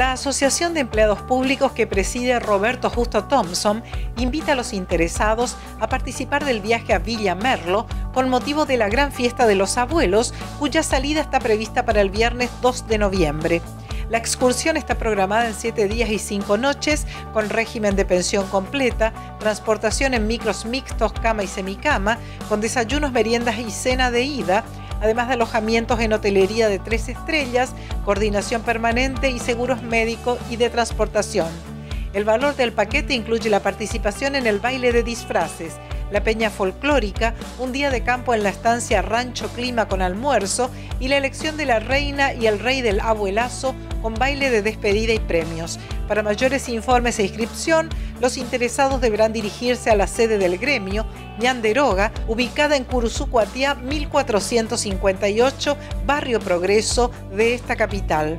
La Asociación de Empleados Públicos que preside Roberto Justo Thompson invita a los interesados a participar del viaje a Villa Merlo con motivo de la gran fiesta de los abuelos, cuya salida está prevista para el viernes 2 de noviembre. La excursión está programada en siete días y cinco noches, con régimen de pensión completa, transportación en micros mixtos, cama y semicama, con desayunos, meriendas y cena de ida, además de alojamientos en hotelería de tres estrellas, coordinación permanente y seguros médicos y de transportación. El valor del paquete incluye la participación en el baile de disfraces, la peña folclórica, un día de campo en la estancia Rancho Clima con almuerzo y la elección de la reina y el rey del abuelazo con baile de despedida y premios. Para mayores informes e inscripción, los interesados deberán dirigirse a la sede del gremio, Ñanderoga, ubicada en Curuzucuatía 1458, Barrio Progreso de esta capital.